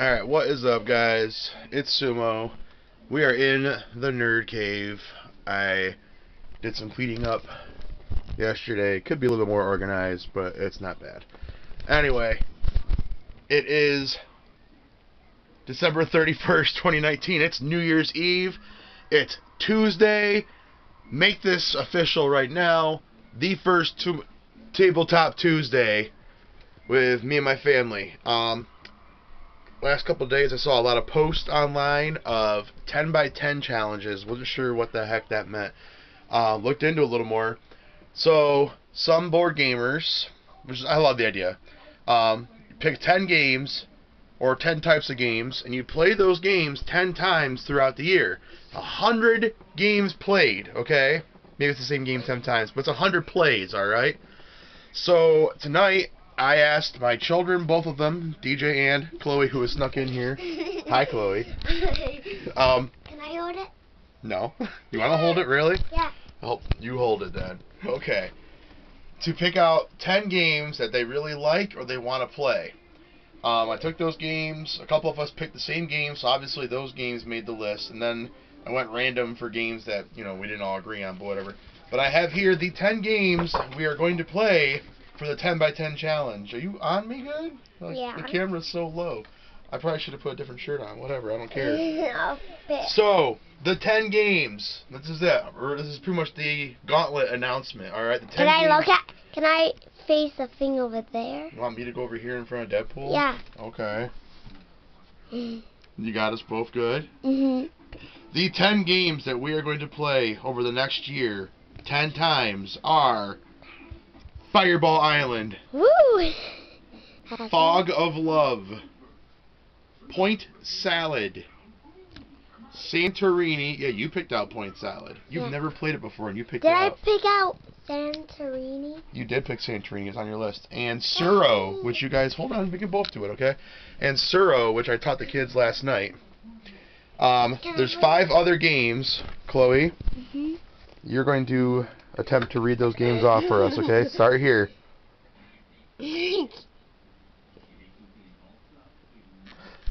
Alright, what is up, guys? It's Sumo. We are in the Nerd Cave. I did some cleaning up yesterday. Could be a little bit more organized, but it's not bad. Anyway, it is December 31st, 2019. It's New Year's Eve. It's Tuesday. Make this official right now. The first Tabletop Tuesday with me and my family. Um, last couple days I saw a lot of posts online of 10 by 10 challenges. Wasn't sure what the heck that meant. Uh, looked into a little more. So some board gamers, which is, I love the idea, um, pick 10 games or 10 types of games, and you play those games 10 times throughout the year. 100 games played, okay? Maybe it's the same game 10 times, but it's 100 plays, alright? So tonight I asked my children, both of them, DJ and Chloe, who has snuck in here. Hi, Chloe. Um, Can I hold it? no. You want to hold it, really? Yeah. Oh, you hold it then. Okay. To pick out 10 games that they really like or they want to play. Um, I took those games. A couple of us picked the same games, so obviously those games made the list. And then I went random for games that, you know, we didn't all agree on, but whatever. But I have here the 10 games we are going to play for the 10 by 10 challenge. Are you on me good? Like, Yeah. The camera's so low. I probably should have put a different shirt on. Whatever, I don't care. So, the 10 games. This is it. Or This is pretty much the gauntlet announcement, alright? The 10 Can I games. look at? Can I face the thing over there? You want me to go over here in front of Deadpool? Yeah. Okay. You got us both good. Mhm. The 10 games that we are going to play over the next year, 10 times, are Fireball Island, Woo. Fog of Love, Point Salad, Santorini. Yeah, you picked out Point Salad. You've Yeah. never played it before, and you picked Did it I out. pick out Santorini? You did pick Santorini. It's on your list. And Tsuro, which you guys hold on, we can both do it, okay? And Tsuro, which I taught the kids last night. Um, there's five other games, Chloe. Mhm. You're going to attempt to read those games off for us, okay? Start here.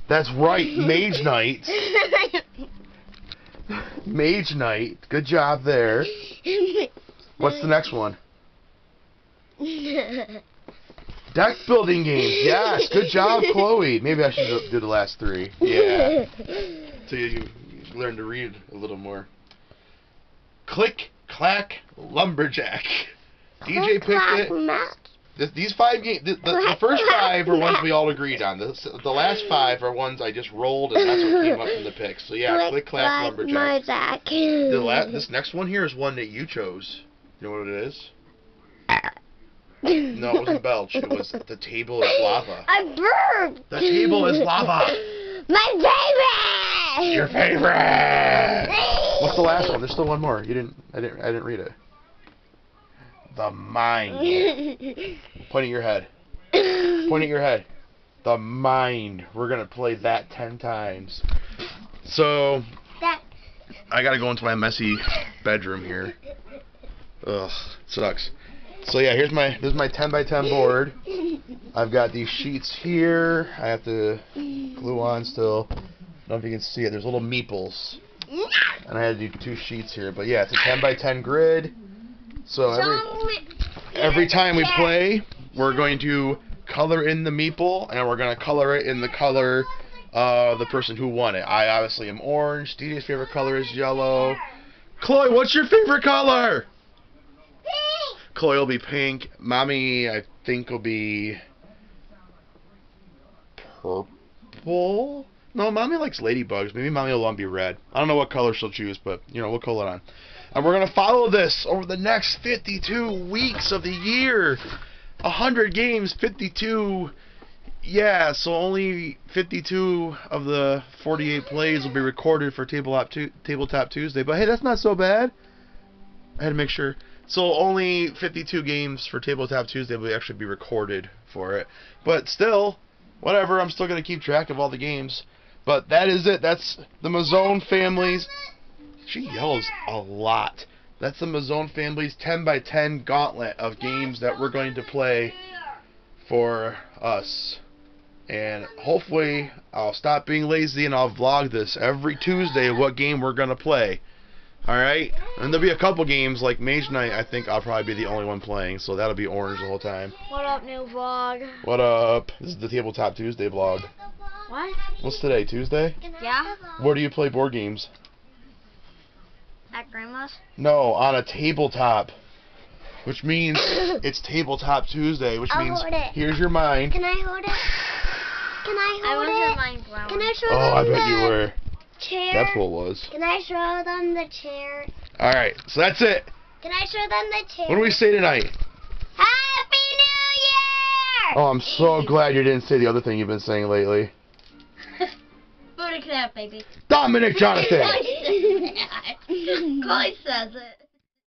That's right, Mage Knight. Mage Knight. Good job there. What's the next one? Deck building games. Yes, good job, Chloe. Maybe I should do- the last three. Yeah. So you, you learn to read a little more. Click, clack, lumberjack. DJ picked it. Matt. Th- These five games, the, the, the first five are ones we all agreed on. The, the last five are ones I just rolled, and that's what came up from the picks. So yeah, click, clack, lumberjack. The la- this next one here is one that you chose. You know what it is? No, it wasn't Belch. It was the table is lava. I bird. The table is lava. My favorite. Your favorite. What's the last one? There's still one more. You didn't. I didn't. I didn't read it. The mind. Point at your head. Point at your head. The mind. We're gonna play that ten times. So that. I gotta go into my messy bedroom here. Ugh, sucks. So yeah, here's my this is my 10 by 10 board. I've got these sheets here. I have to glue on still. I don't know if you can see it. There's little meeples, and I had to do two sheets here. But yeah, it's a 10 by 10 grid. So every every time we play, we're going to color in the meeple, and we're gonna color it in the color of the person who won it. I obviously am orange. DJ's favorite color is yellow. Chloe, what's your favorite color? Chloe will be pink. Mommy, I think, will be purple. No, mommy likes ladybugs. Maybe mommy will be red. I don't know what color she'll choose, but you know we'll call it on. And we're gonna follow this over the next 52 weeks of the year. 100 games, 52. Yeah, so only 52 of the 48 plays will be recorded for Tabletop, tu- Tabletop Tuesday. But hey, that's not so bad. I had to make sure. So only 52 games for Tabletop Tuesday will actually be recorded for it. But still, whatever. I'm still gonna keep track of all the games. But that is it. That's the Mazzone family's. She yells a lot. That's the Mazzone family's 10 by 10 gauntlet of games that we're going to play for us. And hopefully, I'll stop being lazy and I'll vlog this every Tuesday what game we're gonna play. Alright? And there'll be a couple games, like Mage Knight, I think I'll probably be the only one playing, so that'll be orange the whole time. What up, new vlog? What up? This is the Tabletop Tuesday vlog. What? What's today, Tuesday? Yeah? Where do you play board games? At grandma's? No, on a tabletop. Which means it's Tabletop Tuesday, which I'll means hold it. here's your mind. Can I hold it? Can I I hold wasn't it? mind grandma. Can I show Oh, I them bet you were. chair? That's what it was. Can I show them the chair? Alright, so that's it. Can I show them the chair? What do we say tonight? Happy New Year! Oh, I'm so glad you didn't say the other thing you've been saying lately. Baby. Dominic Jonathan! Chloe says it.